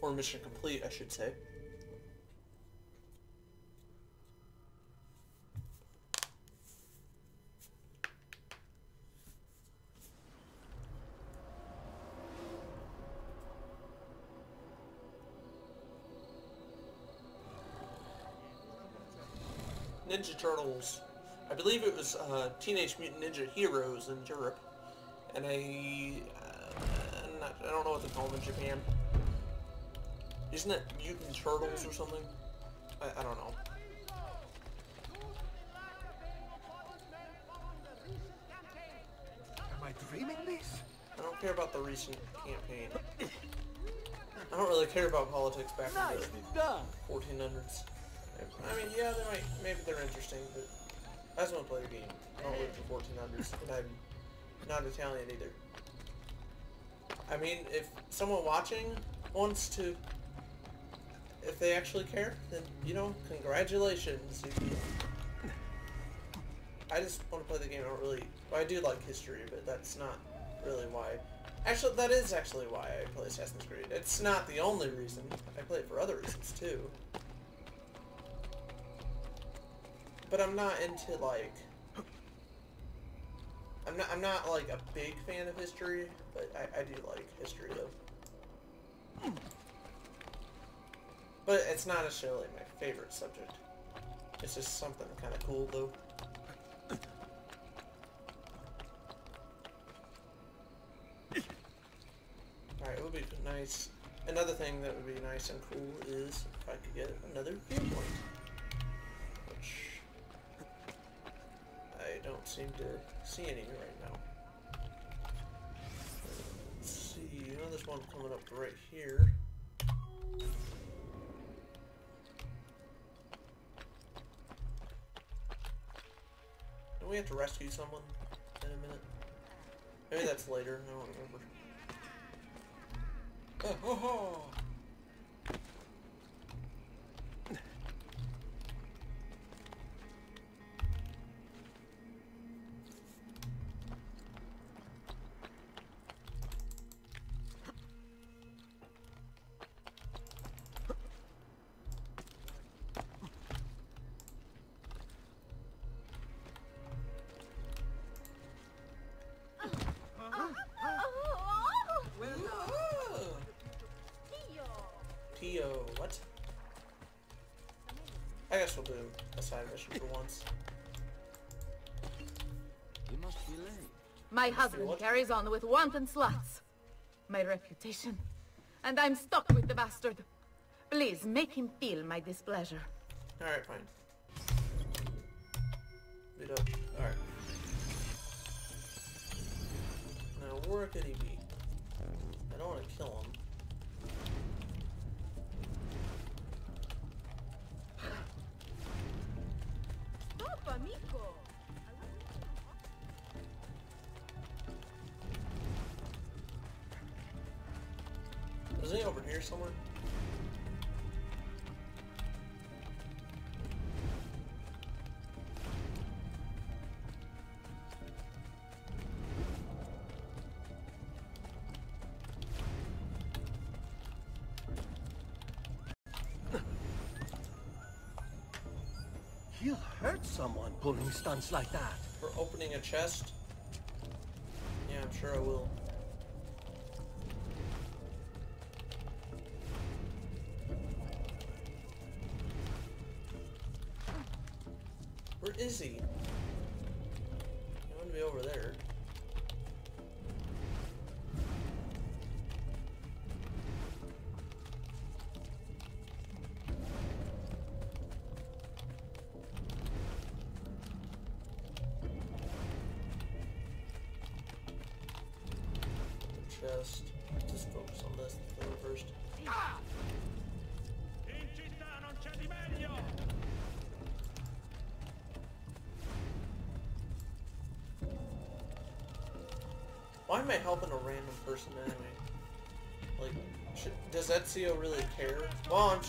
Or mission complete, I should say. Ninja Turtles. I believe it was uh, Teenage Mutant Ninja Heroes in Europe, and I... Uh, not, I don't know what they call them in Japan. Isn't it Mutant Turtles or something? I, I don't know. Am I dreaming this? I don't care about the recent campaign. I don't really care about politics back in Nicely done. the 1400s. I mean, yeah, they might, maybe they're interesting, but I just want to play the game. I don't live in the 1400s, and I'm not Italian either. I mean, if someone watching wants to, if they actually care, then, you know, congratulations. I just want to play the game. I don't really, well, I do like history, but that's not really why. Actually, that is actually why I play Assassin's Creed. It's not the only reason. I play it for other reasons, too. But I'm not into like I'm not I'm not like a big fan of history, but I, I do like history though. But it's not necessarily my favorite subject. It's just something kind of cool though. Alright, it would be nice. Another thing that would be nice and cool is if I could get another viewpoint. Which I don't seem to see any right now. Let's see, you know there's one coming up right here. We have to rescue someone in a minute? Maybe that's later, I don't remember. Oh, ho, ho. What? I guess we'll do a side mission for once. You must be late. My husband what? carries on with wanton sluts. My reputation. And I'm stuck with the bastard. Please, make him feel my displeasure. Alright, fine. Beat up. Alright. Now, where could he be? I don't want to kill him. Is he over here somewhere? He'll hurt someone pulling stunts like that. For opening a chest? Yeah, I'm sure I will. Where is he? He wouldn't be over there. The chest. Just focus on this first. In Why am I helping a random person anyway? Like, should, does Ezio really care? Launch!